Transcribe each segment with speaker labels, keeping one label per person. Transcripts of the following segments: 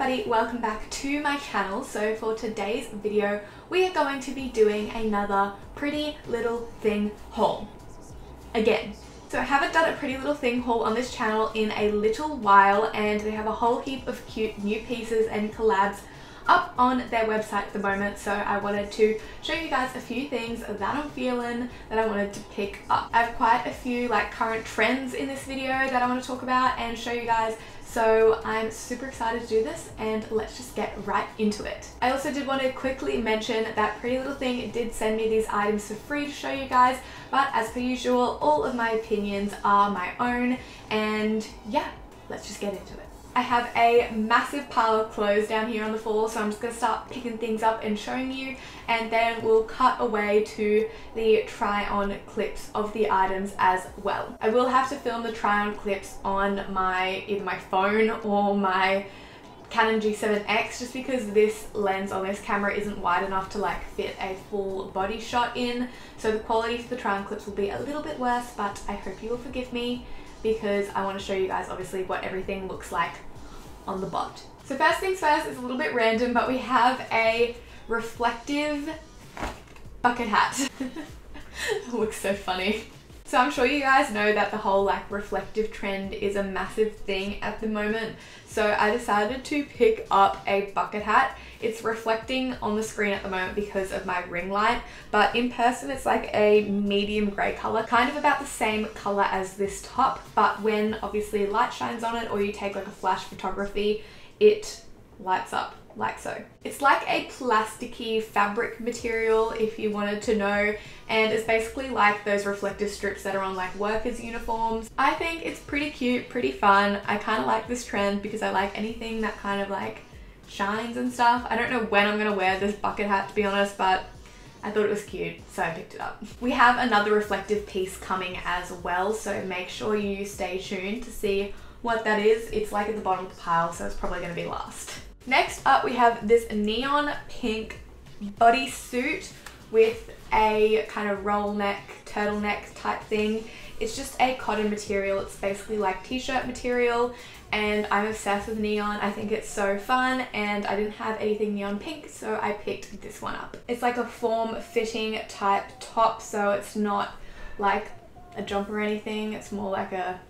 Speaker 1: everybody, welcome back to my channel. So for today's video, we are going to be doing another Pretty Little Thing haul. Again. So I haven't done a Pretty Little Thing haul on this channel in a little while and they have a whole heap of cute new pieces and collabs up on their website at the moment so I wanted to show you guys a few things that I'm feeling that I wanted to pick up. I have quite a few like current trends in this video that I want to talk about and show you guys so I'm super excited to do this and let's just get right into it. I also did want to quickly mention that Pretty Little Thing did send me these items for free to show you guys, but as per usual, all of my opinions are my own and yeah, let's just get into it. I have a massive pile of clothes down here on the floor so I'm just going to start picking things up and showing you and then we'll cut away to the try on clips of the items as well. I will have to film the try on clips on my either my phone or my Canon G7X just because this lens on this camera isn't wide enough to like fit a full body shot in so the quality for the try on clips will be a little bit worse but I hope you will forgive me because I want to show you guys obviously what everything looks like on the bot. So first things first, it's a little bit random, but we have a reflective bucket hat. looks so funny. So I'm sure you guys know that the whole like reflective trend is a massive thing at the moment. So I decided to pick up a bucket hat. It's reflecting on the screen at the moment because of my ring light, but in person it's like a medium grey colour, kind of about the same colour as this top, but when obviously light shines on it or you take like a flash photography, it lights up like so. It's like a plasticky fabric material if you wanted to know and it's basically like those reflective strips that are on like workers uniforms. I think it's pretty cute, pretty fun. I kind of like this trend because I like anything that kind of like shines and stuff. I don't know when I'm gonna wear this bucket hat to be honest but I thought it was cute, so I picked it up. We have another reflective piece coming as well, so make sure you stay tuned to see what that is. It's like at the bottom of the pile, so it's probably to be last. Next up we have this neon pink bodysuit with a kind of roll neck, turtleneck type thing. It's just a cotton material. It's basically like t-shirt material and I'm obsessed with neon. I think it's so fun and I didn't have anything neon pink so I picked this one up. It's like a form-fitting type top so it's not like a jumper or anything. It's more like a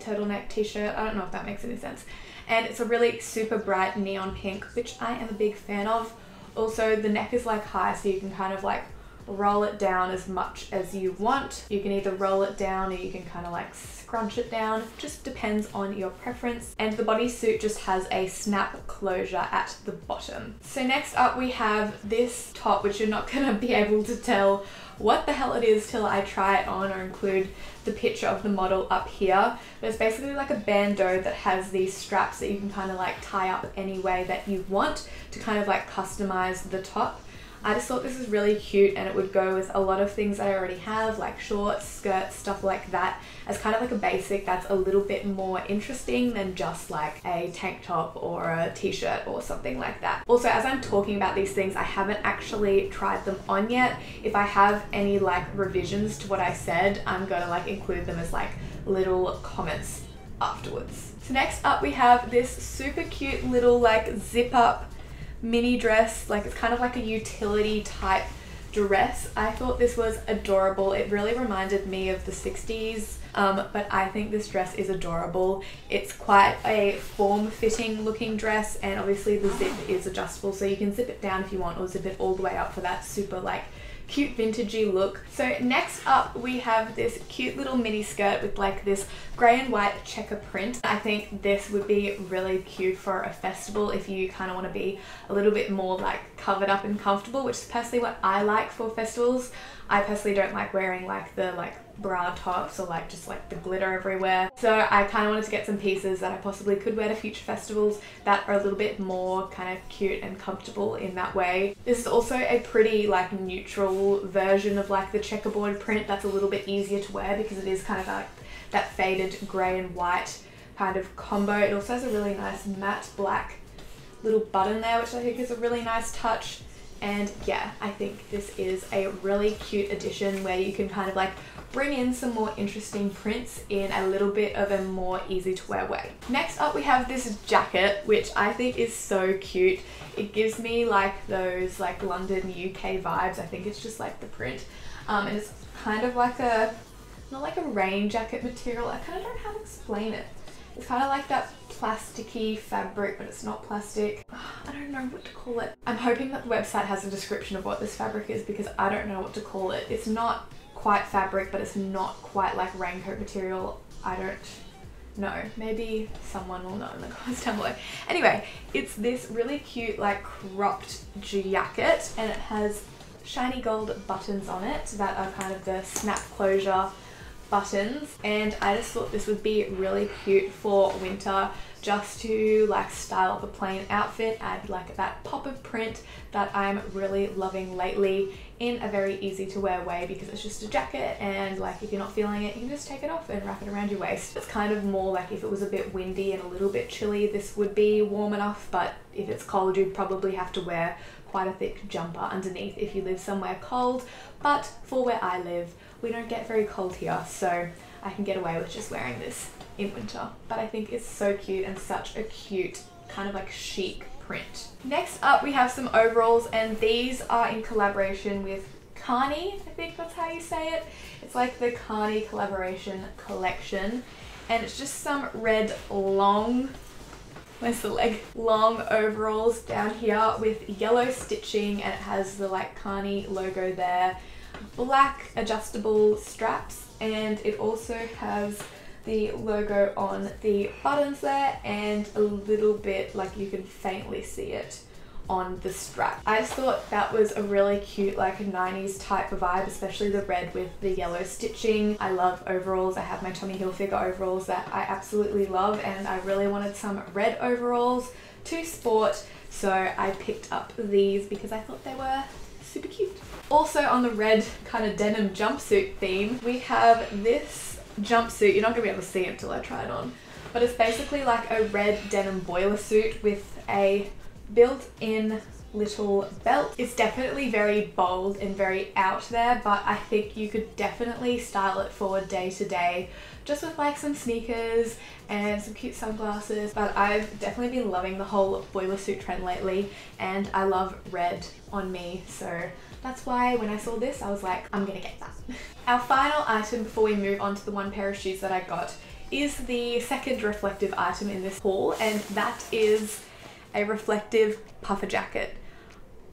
Speaker 1: turtleneck t-shirt. I don't know if that makes any sense and it's a really super bright neon pink which I am a big fan of. Also the neck is like high so you can kind of like roll it down as much as you want. You can either roll it down or you can kind of like scrunch it down. Just depends on your preference. And the bodysuit just has a snap closure at the bottom. So next up we have this top which you're not to be able to tell what the hell it is till I try it on or include the picture of the model up here. But it's basically like a bandeau that has these straps that you can kind of like tie up any way that you want to kind of like customize the top. I just thought this was really cute and it would go with a lot of things that I already have like shorts, skirts, stuff like that as kind of like a basic that's a little bit more interesting than just like a tank top or a t-shirt or something like that. Also as I'm talking about these things I haven't actually tried them on yet. If I have any like revisions to what I said I'm gonna like include them as like little comments afterwards. So next up we have this super cute little like zip up mini dress. Like it's kind of like a utility type dress. I thought this was adorable. It really reminded me of the 60s. Um, but I think this dress is adorable. It's quite a form-fitting looking dress and obviously the zip is adjustable so you can zip it down if you want or zip it all the way up for that super like cute vintagey look. So next up we have this cute little mini skirt with like this grey and white checker print. I think this would be really cute for a festival if you kind of want to be a little bit more like covered up and comfortable, which is personally what I like for festivals. I personally don't like wearing like the like bra tops or like just like the glitter everywhere. So I kind of wanted to get some pieces that I possibly could wear to future festivals that are a little bit more kind of cute and comfortable in that way. This is also a pretty like neutral version of like the checkerboard print that's a little bit easier to wear because it is kind of like that faded grey and white kind of combo. It also has a really nice matte black little button there which I think is a really nice touch And yeah, I think this is a really cute addition where you can kind of like bring in some more interesting prints in a little bit of a more easy to wear way. Next up we have this jacket which I think is so cute. It gives me like those like London UK vibes. I think it's just like the print um, and it's kind of like a not like a rain jacket material. I kind of don't know how to explain it. It's kind of like that plasticky fabric, but it's not plastic. I don't know what to call it. I'm hoping that the website has a description of what this fabric is because I don't know what to call it. It's not quite fabric, but it's not quite like raincoat material. I don't know. Maybe someone will know in the comments down below. Anyway, it's this really cute like cropped jacket and it has shiny gold buttons on it that are kind of the snap closure buttons and I just thought this would be really cute for winter just to like style up a plain outfit add like that pop of print that I'm really loving lately in a very easy to wear way because it's just a jacket and like if you're not feeling it you can just take it off and wrap it around your waist. It's kind of more like if it was a bit windy and a little bit chilly this would be warm enough but if it's cold you'd probably have to wear quite a thick jumper underneath if you live somewhere cold. But for where I live we don't get very cold here, so I can get away with just wearing this in winter. But I think it's so cute and such a cute kind of like chic print. Next up we have some overalls and these are in collaboration with Kani, I think that's how you say it. It's like the Kani collaboration collection and it's just some red long where's the leg long overalls down here with yellow stitching and it has the like Kani logo there black adjustable straps and it also has the logo on the buttons there and a little bit like you can faintly see it on the strap. I just thought that was a really cute like 90s type of vibe, especially the red with the yellow stitching. I love overalls. I have my Tommy Hilfiger overalls that I absolutely love and I really wanted some red overalls to sport so I picked up these because I thought they were super cute. Also on the red kind of denim jumpsuit theme, we have this jumpsuit. You're not to be able to see it until I try it on. But it's basically like a red denim boiler suit with a built-in little belt. It's definitely very bold and very out there, but I think you could definitely style it for day to day just with like some sneakers and some cute sunglasses. But I've definitely been loving the whole boiler suit trend lately and I love red on me. So that's why when I saw this, I was like, I'm gonna get that. Our final item before we move on to the one pair of shoes that I got is the second reflective item in this haul and that is a reflective puffer jacket.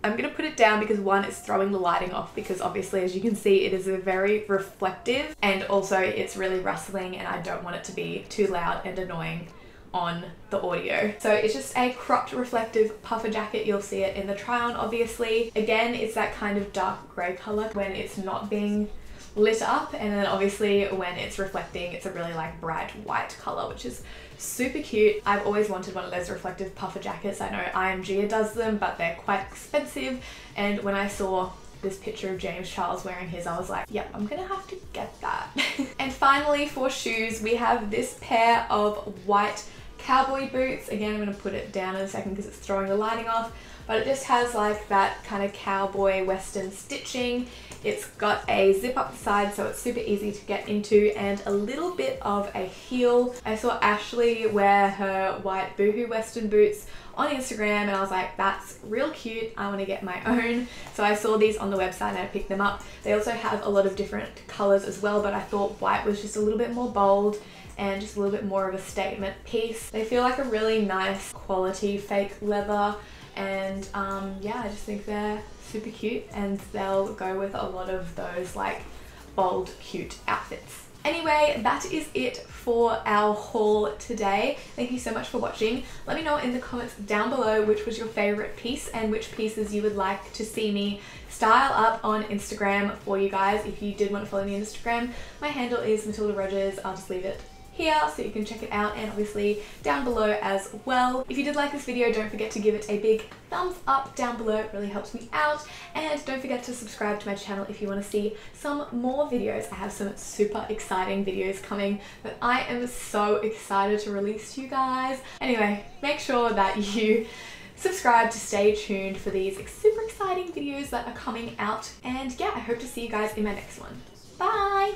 Speaker 1: I'm to put it down because one, it's throwing the lighting off because obviously as you can see it is a very reflective and also it's really rustling and I don't want it to be too loud and annoying on the audio. So it's just a cropped reflective puffer jacket. You'll see it in the try on obviously. Again, it's that kind of dark grey colour when it's not being lit up and then obviously when it's reflecting it's a really like bright white color which is super cute I've always wanted one of those reflective puffer jackets I know IMG does them but they're quite expensive and when I saw this picture of James Charles wearing his I was like yep I'm gonna have to get that and finally for shoes we have this pair of white cowboy boots. Again I'm gonna put it down in a second because it's throwing the lighting off but it just has like that kind of cowboy western stitching. It's got a zip up the side so it's super easy to get into and a little bit of a heel. I saw Ashley wear her white boohoo western boots on Instagram and I was like that's real cute. I want to get my own. So I saw these on the website and I picked them up. They also have a lot of different colors as well but I thought white was just a little bit more bold and just a little bit more of a statement piece they feel like a really nice quality fake leather and um, yeah I just think they're super cute and they'll go with a lot of those like bold cute outfits. Anyway, that is it for our haul today. Thank you so much for watching. Let me know in the comments down below which was your favorite piece and which pieces you would like to see me style up on Instagram for you guys. If you did want to follow me on Instagram, my handle is Matilda Rodgers. I'll just leave it here so you can check it out and obviously down below as well. If you did like this video, don't forget to give it a big thumbs up down below. It really helps me out. And don't forget to subscribe to my channel if you want to see some more videos. I have some super exciting videos coming that I am so excited to release to you guys. Anyway, make sure that you subscribe to stay tuned for these super
Speaker 2: exciting videos that are coming out. And yeah, I hope to see you guys in my next one. Bye!